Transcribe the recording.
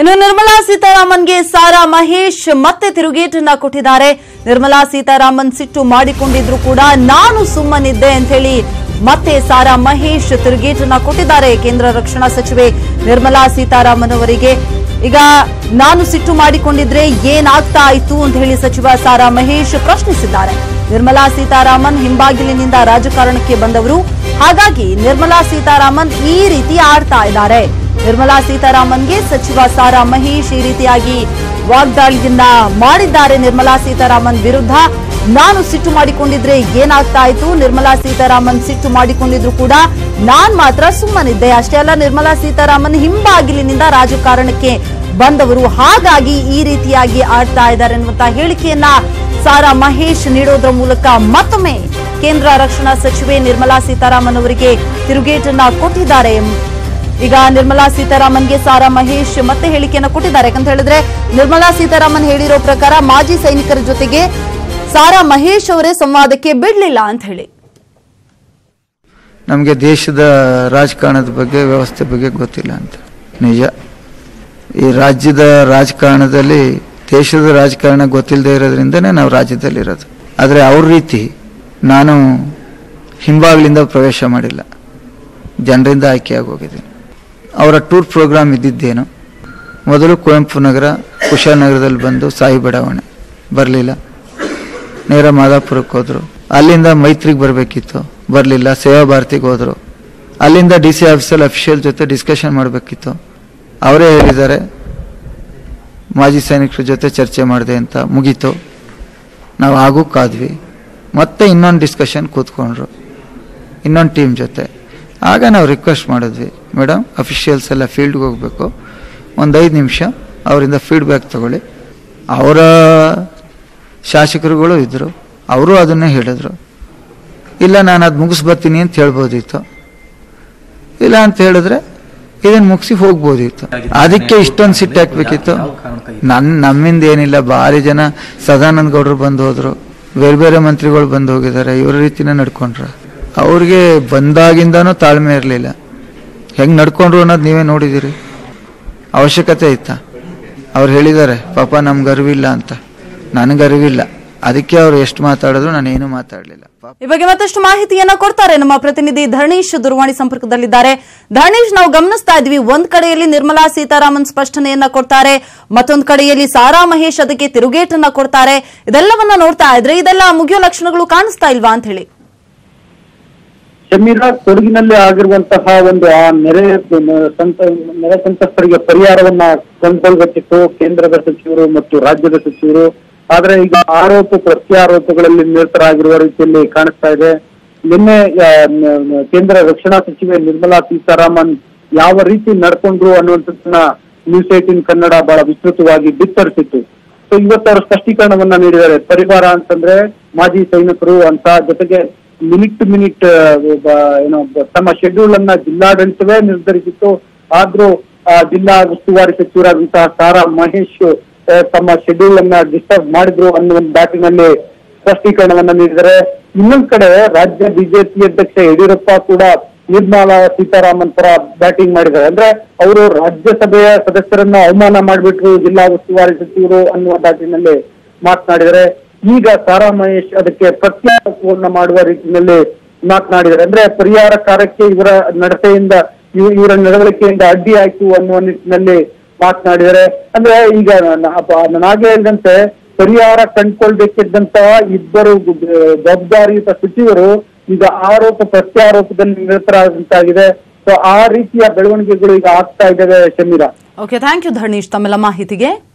ಇನ್ನು ನಿರ್ಮಲಾ ಸೀತಾರಾಮನ್ಗೆ ಸಾರಾ ಮಹೇಶ್ ಮತ್ತೆ ತಿರುಗೇಟನ್ನ ಕೊಟ್ಟಿದ್ದಾರೆ. ನಿರ್ಮಲಾ ಸೀತಾರಾಮನ್ ಸಿಟ್ಟು ಮಾಡಿಕೊಂಡಿದ್ರು ಕೂಡ ನಾನು ಸುಮ್ಮನಿದ್ದೆ ಅಂತ ಹೇಳಿ ಮತ್ತೆ ಸಾರಾ ಮಹೇಶ್ ತಿರುಗೇಟನ್ನ ಕೊಟ್ಟಿದ್ದಾರೆ ಕೇಂದ್ರ ರಕ್ಷಣಾ ಸಚಿವೆ. ನಿರ್ಮಲಾ ಸೀತಾರಾಮನ್ ಅವರಿಗೆ ಈಗ ನಾನು ಸಿಟ್ಟು ಮಾಡಿಕೊಂಡಿದ್ರೆ ಏನಾಗ್ತಾ ಇತ್ತು ಅಂತ ಹೇಳಿ ಸಚಿವ ಸಾರಾ ಮಹೇಶ್ ಪ್ರಶ್ನಿಸಿದ್ದಾರೆ. ನಿರ್ಮಲಾ ಸೀತಾರಾಮನ್ ಹಿಂಬಾಗಿಲಿನಿಂದ ರಾಜಕಾರಣಕ್ಕೆ ಬಂದವರು. ಹಾಗಾಗಿ ನಿರ್ಮಲಾ ಸೀತಾರಾಮನ್ ಈ ರೀತಿ ಆಡ್ತಾ ಇದ್ದಾರೆ. ನಿರ್ಮಲಾ ಸೀತಾರಾಮನ್ಗೆ ಸಚಿವ ಸಾರಾ ಮಹೇಶ್ ಈ ರೀತಿಯಾಗಿ ವಾಗ್ದಾಳಿಯನ್ನ ಮಾಡಿದ್ದಾರೆ. ನಿರ್ಮಲಾ ಸೀತಾರಾಮನ್ ವಿರುದ್ಧ ನಾನು ಸಿಟ್ಟು ಮಾಡಿಕೊಂಡಿದ್ರೆ ಏನಾಗ್ತಾ ಇತ್ತು? ನಿರ್ಮಲಾ ಸೀತಾರಾಮನ್ ಸಿಟ್ಟು ಮಾಡಿಕೊಂಡಿದ್ರು ಕೂಡ ನಾನ್ ಮಾತ್ರ ಸುಮ್ಮನಿದ್ದೆ. ಅಷ್ಟೇ ಅಲ್ಲ, ನಿರ್ಮಲಾ ಸೀತಾರಾಮನ್ ಹಿಂಬಾಗಿಲಿನಿಂದ ರಾಜಕಾರಣಕ್ಕೆ ಬಂದವರು ಹಾಗಾಗಿ ಈ ರೀತಿಯಾಗಿ ಆಡ್ತಾ ಇದ್ದಾರೆ ಅನ್ನುವಂತ ಹೇಳಿಕೆಯನ್ನ ಸಾರಾ ಮಹೇಶ್ ನೀಡೋದ್ರ ಮೂಲಕ ಮತ್ತೊಮ್ಮೆ ಕೇಂದ್ರ ರಕ್ಷಣಾ ಸಚಿವೆ ನಿರ್ಮಲಾ ಸೀತಾರಾಮನ್ ಅವರಿಗೆ ತಿರುಗೇಟನ್ನ ಕೊಟ್ಟಿದ್ದಾರೆ. ಈಗ ನಿರ್ಮಲಾ ಸೀತಾರಾಮನ್ಗೆ ಸಾರಾ ಮಹೇಶ್ ಮತ್ತೆ ಹೇಳಿಕೆಯನ್ನ ಕೊಟ್ಟಿದ್ದಾರೆ. ಯಾಕಂತ ಹೇಳಿದ್ರೆ ನಿರ್ಮಲಾ ಸೀತಾರಾಮನ್ ಹೇಳಿರೋ ಪ್ರಕಾರ ಮಾಜಿ ಸೈನಿಕರ ಜೊತೆಗೆ ಸಾರಾ ಮಹೇಶ್ ಅವರೇ ಸಂವಾದಕ್ಕೆ ಬಿಡಲಿಲ್ಲ ಅಂತ ಹೇಳಿ. ನಮಗೆ ದೇಶದ ರಾಜಕಾರಣದ ಬಗ್ಗೆ, ವ್ಯವಸ್ಥೆ ಬಗ್ಗೆ ಗೊತ್ತಿಲ್ಲ ಅಂತ. ನಿಜ. ಈ ರಾಜ್ಯದ ರಾಜಕಾರಣದಲ್ಲಿ, ದೇಶದ ರಾಜಕಾರಣ ಗೊತ್ತಿಲ್ಲದೆ ಇರೋದ್ರಿಂದನೇ ನಾವು ರಾಜ್ಯದಲ್ಲಿರೋದು. ಆದರೆ ಅವ್ರ ರೀತಿ ನಾನು ಹಿಂಬಾಗಿಲಿಂದ ಪ್ರವೇಶ ಮಾಡಿಲ್ಲ. ಜನರಿಂದ ಆಯ್ಕೆಯಾಗಿ ಹೋಗಿದ್ದೀನಿ ಅವರ ಟೂರ್ ಪ್ರೋಗ್ರಾಮ್ ಇದ್ದಿದ್ದೇನು. ಮೊದಲು ಕುವೆಂಪು ನಗರ ಕುಶಾಲನಗರದಲ್ಲಿ ಬಂದು ಸಾಯಿ ಬಡಾವಣೆ. ಬರಲಿಲ್ಲ. ನೇರ ಮಾದಾಪುರಕ್ಕೆ ಹೋದರು. ಅಲ್ಲಿಂದ ಮೈತ್ರಿಗೆ ಬರಬೇಕಿತ್ತು. ಬರಲಿಲ್ಲ, ಸೇವಾ ಭಾರತಿಗೆ ಹೋದರು. ಅಲ್ಲಿಂದ ಡಿ ಸಿ ಆಫೀಸಲ್ಲಿ ಅಫಿಷಿಯಲ್ ಜೊತೆ ಡಿಸ್ಕಷನ್ ಮಾಡಬೇಕಿತ್ತು. ಅವರೇ ಹೇಳಿದ್ದಾರೆ, ಮಾಜಿ ಸೈನಿಕರ ಜೊತೆ ಚರ್ಚೆ ಮಾಡಿದೆ ಅಂತ ಮುಗೀತು. ನಾವು ಆಗೂ ಕಾದ್ವಿ. ಮತ್ತೆ ಇನ್ನೊಂದು ಡಿಸ್ಕಷನ್ ಕೂತ್ಕೊಂಡ್ರು. ಇನ್ನೊಂದು ಟೀಮ್ ಜೊತೆ. ಆಗ ನಾವು ರಿಕ್ವೆಸ್ಟ್ ಮಾಡಿದ್ವಿ ಮೇಡಮ್ ಅಫಿಷಿಯಲ್ಸ್ ಎಲ್ಲ ಫೀಲ್ಡ್ಗೆ ಹೋಗಬೇಕು. ಒಂದು ಐದು ನಿಮಿಷ, ಅವರಿಂದ ಫೀಡ್ಬ್ಯಾಕ್ ತಗೊಳ್ಳಿ. ಅವರ ಶಾಸಕರುಗಳು ಇದ್ದರು ಅವರು ಅದನ್ನೇ ಹೇಳಿದರು. ಇಲ್ಲ, ನಾನು ಅದು ಮುಗಿಸ್ಬರ್ತೀನಿ ಅಂತ ಹೇಳ್ಬೋದಿತ್ತು. ಇಲ್ಲ ಅಂತ ಹೇಳಿದ್ರೆ ಇದನ್ನು ಮುಗಿಸಿ ಹೋಗ್ಬೋದಿತ್ತು. ಅದಕ್ಕೆ ಇಷ್ಟೊಂದು ಸಿಟ್ಟು ಹಾಕ್ಬೇಕಿತ್ತು. ನನ್ನ ನಮ್ಮಿಂದ ಏನಿಲ್ಲ, ಭಾರಿ ಜನ ಸದಾನಂದ ಗೌಡರು ಬಂದು ಹೋದರು. ಬೇರೆ ಬೇರೆ ಮಂತ್ರಿಗಳು ಬಂದು ಹೋಗಿದ್ದಾರೆ. ಇವರ ರೀತಿನೇ ನಡ್ಕೊಂಡ್ರ. ಅವ್ರಿಗೆ ಬಂದಾಗಿಂದನೂ ತಾಳ್ಮೆ ಇರಲಿಲ್ಲ. ಹೆಂಗೆ ನಡ್ಕೊಂಡ್ರು ಅನ್ನೋದು ನೀವೇ ನೋಡಿದ್ದೀರಿ ಅವಶ್ಯಕತೆ ಇತ್ತ. ಅವ್ರು ಹೇಳಿದ್ದಾರೆ, ಪಾಪ ನಮ್ಗೆ ಅರಿವಿಲ್ಲ ಅಂತ. ನನಗೆ ಅರಿವಿಲ್ಲ. ಅದಕ್ಕೆ ಅವ್ರು ಎಷ್ಟು ಮಾತಾಡಿದ್ರು ನಾನು ಏನು ಮಾತಾಡಲಿಲ್ಲ. ಈ ಬಗ್ಗೆ ಮತ್ತಷ್ಟು ಮಾಹಿತಿಯನ್ನ ಕೊಡ್ತಾರೆ ನಮ್ಮ ಪ್ರತಿನಿಧಿ ಧರಣೀಶ್ ದೂರವಾಣಿ ಸಂಪರ್ಕದಲ್ಲಿದ್ದಾರೆ. ಧರಣೀಶ್, ನಾವು ಗಮನಿಸ್ತಾ ಇದ್ವಿ, ಒಂದ್ ಕಡೆಯಲ್ಲಿ ನಿರ್ಮಲಾ ಸೀತಾರಾಮನ್ ಸ್ಪಷ್ಟನೆಯನ್ನ ಕೊಡ್ತಾರೆ, ಮತ್ತೊಂದ್ ಕಡೆಯಲ್ಲಿ ಸಾರಾ ಮಹೇಶ್ ಅದಕ್ಕೆ ತಿರುಗೇಟನ್ನ ಕೊಡ್ತಾರೆ. ಇದೆಲ್ಲವನ್ನ ನೋಡ್ತಾ ಇದ್ರೆ ಇದೆಲ್ಲ ಮುಗಿಯೋ ಲಕ್ಷಣಗಳು ಕಾಣಿಸ್ತಾ ಇಲ್ವಾ ಅಂತ ಹೇಳಿ. ಶಮೀರ ಕೊಡಗಿನಲ್ಲಿ ಆಗಿರುವಂತಹ ಒಂದು ಆ ನೆರೆ ಸಂತ, ನೆರೆ ಸಂತ್ರಸ್ತರಿಗೆ ಪರಿಹಾರವನ್ನ ಕಂಡುಕೊಳ್ಬೇಕಿತ್ತು ಕೇಂದ್ರದ ಸಚಿವರು ಮತ್ತು ರಾಜ್ಯದ ಸಚಿವರು. ಆದ್ರೆ ಈಗ ಆರೋಪ, ಪ್ರತ್ಯಾರೋಪಗಳಲ್ಲಿ ನಿರತರಾಗಿರುವ ರೀತಿಯಲ್ಲಿ ಕಾಣಿಸ್ತಾ ಇದೆ. ನಿನ್ನೆ ಕೇಂದ್ರ ರಕ್ಷಣಾ ಸಚಿವೆ ನಿರ್ಮಲಾ ಸೀತಾರಾಮನ್ ಯಾವ ರೀತಿ ನಡ್ಕೊಂಡ್ರು ಅನ್ನುವಂಥದ್ದನ್ನ ನ್ಯೂಸ್ ಏಟಿನ್ ಕನ್ನಡ ಬಹಳ ವಿಸ್ತೃತವಾಗಿ ಬಿತ್ತರಿಸಿತ್ತು. ಸೊ ಇವತ್ತು ಅವರು ಸ್ಪಷ್ಟೀಕರಣವನ್ನ ನೀಡಿದ್ದಾರೆ. ಪರಿವಾರ ಅಂತಂದ್ರೆ ಮಾಜಿ ಸೈನಿಕರು ಅಂತ ಜೊತೆಗೆ ಮಿನಿಟ್ ಟು ಮಿನಿಟ್ ಏನೋ ತಮ್ಮ ಶೆಡ್ಯೂಲ್ ಅನ್ನ ಜಿಲ್ಲಾಡಳಿತವೇ ನಿರ್ಧರಿಸಿತ್ತು. ಆದ್ರೂ ಜಿಲ್ಲಾ ಉಸ್ತುವಾರಿ ಸಚಿವರಾದಂತಹ ತಾರಾ ಮಹೇಶ್ ತಮ್ಮ ಶೆಡ್ಯೂಲ್ ಅನ್ನ ಡಿಸ್ಟರ್ಬ್ ಮಾಡಿದ್ರು ಅನ್ನೋ ಒಂದು ಬ್ಯಾಟಿನಲ್ಲಿ ಸ್ಪಷ್ಟೀಕರಣವನ್ನ ನೀಡಿದರೆ ಇನ್ನೊಂದ್ ಕಡೆ ರಾಜ್ಯ ಬಿಜೆಪಿ ಅಧ್ಯಕ್ಷ ಯಡಿಯೂರಪ್ಪ ಕೂಡ ನಿರ್ಮಲಾ ಸೀತಾರಾಮನ್ ತರ ಬ್ಯಾಟಿಂಗ್ ಮಾಡಿದ್ದಾರೆ. ಅಂದ್ರೆ ಅವರು ರಾಜ್ಯಸಭೆಯ ಸದಸ್ಯರನ್ನ ಅವಮಾನ ಮಾಡಿಬಿಟ್ರು, ಜಿಲ್ಲಾ ಉಸ್ತುವಾರಿ ಸಚಿವರು ಅನ್ನುವ ಬ್ಯಾಟಿನಲ್ಲಿ ಮಾತನಾಡಿದರೆ ಈಗ ತಾರಾ ಮಹೇಶ್ ಅದಕ್ಕೆ ಪ್ರತ್ಯಾರೋಪವನ್ನ ಮಾಡುವ ರೀತಿಯಲ್ಲಿ ಮಾತನಾಡಿದ್ದಾರೆ. ಅಂದ್ರೆ ಪರಿಹಾರ ಕಾರ್ಯಕ್ಕೆ ಇವರ ನಡತೆಯಿಂದ, ಇವ್- ಇವರ ನಡವಳಿಕೆಯಿಂದ ಅಡ್ಡಿ ಆಯ್ತು ಅನ್ನುವ ನಿಟ್ಟಿನಲ್ಲಿ ಮಾತನಾಡಿದ್ದಾರೆ. ಅಂದ್ರೆ ಈಗ ನನಗೆ ಹೇಳಿದಂತೆ ಪರಿಹಾರ ಕಂಡುಕೊಳ್ಬೇಕಿದ್ದಂತಹ ಇಬ್ಬರು ಜವಾಬ್ದಾರಿಯುತ ಸಚಿವರು ಈಗ ಆರೋಪ, ಪ್ರತ್ಯಾರೋಪದಲ್ಲಿ ನಿರತರಾದಂತಾಗಿದೆ. ಸೊ ಆ ರೀತಿಯ ಬೆಳವಣಿಗೆಗಳು ಈಗ ಆಗ್ತಾ ಇದ್ದಾವೆ Shameera. Okay thank you Dharneesh. ತಮ್ಮೆಲ್ಲ ಮಾಹಿತಿಗೆ